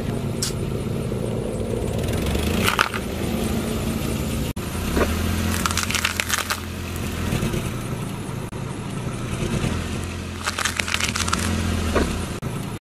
大丈夫。